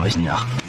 哎呀，你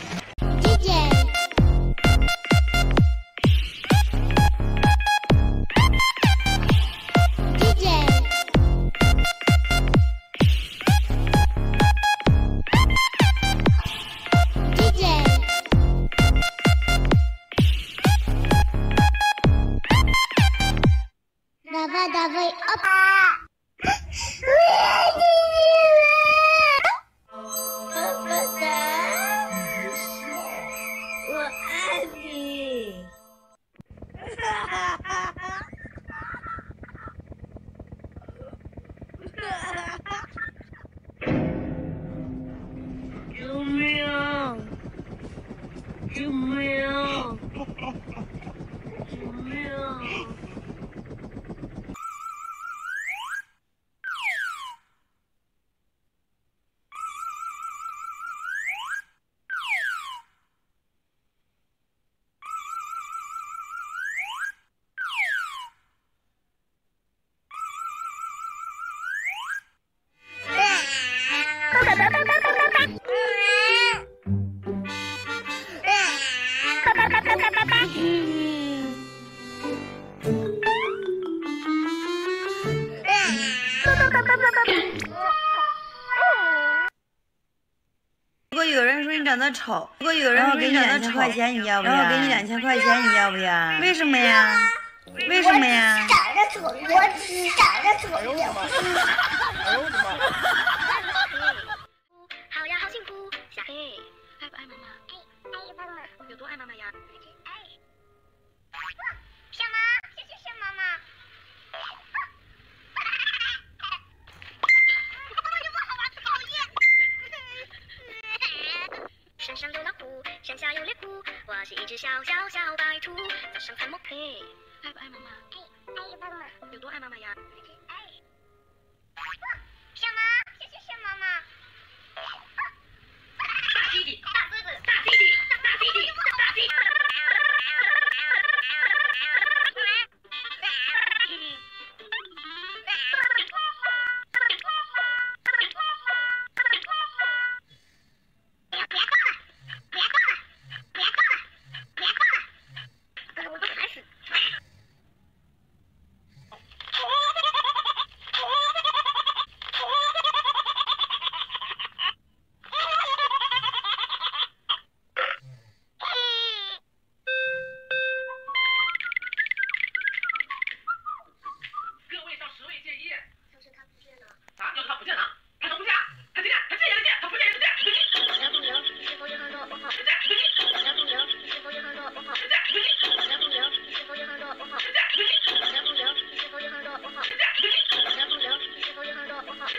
如果有人说你长得丑，如果有人说给你两千块钱，你要不要？然后给你两千块钱，你要不要？为什么呀？为什么呀？长得丑，我只长得丑。哎呦我的妈！好呀，好幸福。小黑，爱不爱妈妈？爱爱妈妈，有多爱妈妈呀？我是一只小小小白兔。早上看梦，嘿，爱不爱妈妈？爱爱妈妈，有多爱妈妈呀？爱。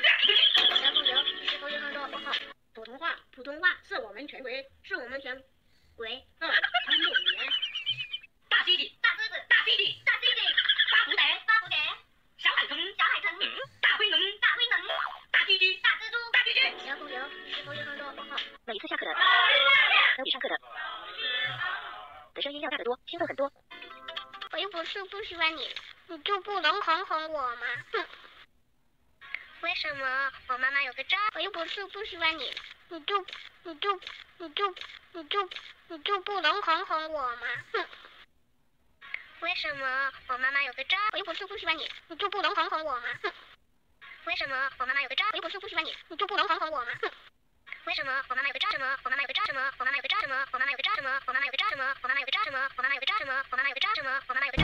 小，普通话，普通话是我们全，是我们全，国通用语言。大狮子，大狮子，大狮子，大狮子。花蝴蝶，花蝴蝶。小海豚，小海豚。大灰狼，大灰狼。大蜘蛛，大蜘蛛，大蜘蛛。小，每次下课的，都比上课的，的声音要大得多，兴奋很多。我又不是不喜欢你，你就不能哄哄我吗？哼。为什么我妈妈有个渣？我又不是不喜欢你，你就你就你就你就你就不能哄哄我吗？哼！为什么我妈妈有个渣？我又不是不喜欢你，你就不能哄哄我吗？哼！为什么我妈妈有个渣？我又不是不喜欢你，你就不能哄哄我吗？哼！为什么我妈妈有个渣？什么？我妈妈有个渣？什么？我妈妈有个渣？什么？我妈妈有个渣？什么？我妈妈有个渣？什么？我妈妈有个渣？什么？我妈妈有个渣？什么？我妈妈有个渣？什么？我妈妈有个渣？